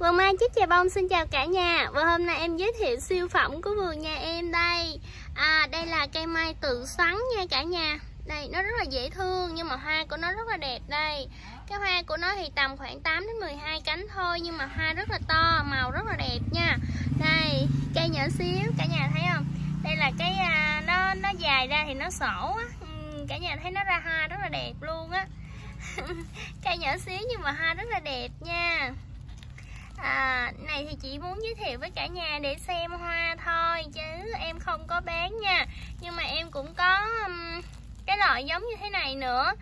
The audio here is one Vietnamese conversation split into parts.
Vườn Mai Chiếc chè Bông xin chào cả nhà. Và hôm nay em giới thiệu siêu phẩm của vườn nhà em đây. À, Đây là cây mai tự xoắn nha cả nhà. Đây nó rất là dễ thương nhưng mà hoa của nó rất là đẹp đây. Cái hoa của nó thì tầm khoảng 8 đến 12 cánh thôi Nhưng mà hoa rất là to, màu rất là đẹp nha. Đây, cây nhỏ xíu, cả nhà thấy không? Đây là cái à, nó nó dài ra thì nó sổ á. Ừ, Cả nhà thấy nó ra hoa rất là đẹp luôn á. Cây nhỏ xíu nhưng mà hoa rất là đẹp nha à, này thì chỉ muốn giới thiệu với cả nhà để xem hoa thôi chứ em không có bán nha. Nhưng mà em cũng có um, cái loại giống như thế này nữa.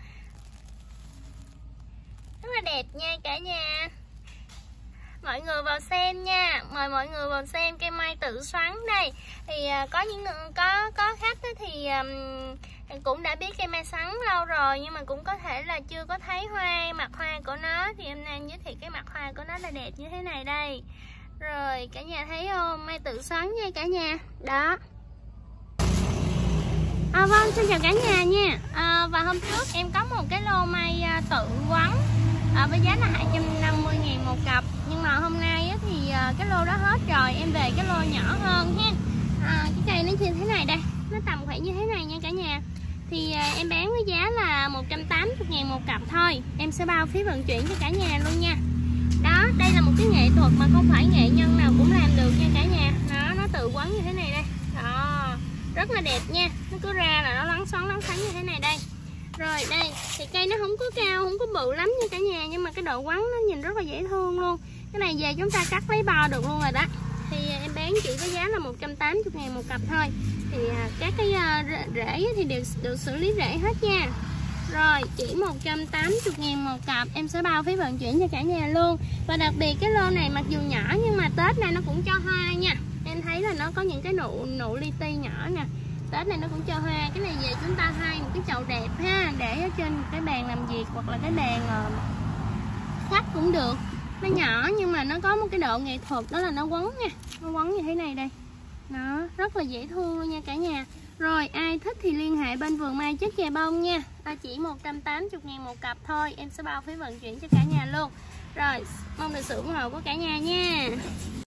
Rất là đẹp nha cả nhà. Mọi người vào xem nha. Mời mọi người vào xem cây mai tự xoắn đây. Thì uh, có những có có khách thì um, cũng đã biết cây mai sắn lâu rồi nhưng mà cũng có thể là chưa có thấy hoa mặt hoa của nó. Thì em đang giới thiệu cái mặt hoa của nó là đẹp như thế này đây. Rồi cả nhà thấy không? Mai tự xoắn nha cả nhà. Đó. À, vâng xin chào cả nhà nha. À, và hôm trước em có một cái lô mai à, tự quấn à, với giá là 250 ngàn một cặp. Nhưng mà hôm nay á, thì à, cái lô đó hết rồi. Em về cái lô nhỏ hơn ha. À, cái cây nó như thế này đây. Nó tầm khoảng như thế này nha cả nhà thì à, em bán với giá là 180 ngàn một cặp thôi. Em sẽ bao phí vận chuyển cho cả nhà luôn nha. Đó, đây là một cái nghệ thuật mà không phải nghệ nhân nào cũng làm được nha cả nhà. Nó nó tự quấn như thế này đây. Đó, rất là đẹp nha. Nó cứ ra là nó lắng xoắn lắng xoắn như thế này đây. Rồi, đây, thì cây nó không có cao, không có bự lắm nha cả nhà, nhưng mà cái độ quấn nó nhìn rất là dễ thương luôn. Cái này về chúng ta cắt lấy bao được luôn rồi đó bán chỉ với giá là 180 ngàn một cặp thôi. Thì à, các cái à, rễ thì đều được xử lý rễ hết nha. Rồi, chỉ 180 ngàn một cặp. Em sẽ bao phí vận chuyển cho cả nhà luôn. Và đặc biệt cái lô này mặc dù nhỏ nhưng mà Tết này nó cũng cho hoa nha. Em thấy là nó có những cái nụ nụ li ti nhỏ nè. Tết này nó cũng cho hoa. Cái này về chúng ta hai một cái chậu đẹp ha. Để ở trên cái bàn làm việc hoặc là cái bàn ờ, khách cũng được. Nó nhỏ nhưng mà nó có một cái độ nghệ thuật đó là nó quấn nha. Nó quấn như thế này đây nó rất là dễ thương luôn nha cả nhà. Rồi ai thích thì liên hệ bên vườn mai chất chè bông nha. À, chỉ 180 ngàn một cặp thôi em sẽ bao phí vận chuyển cho cả nhà luôn. Rồi mong được sự ủng hộ của cả nhà nha.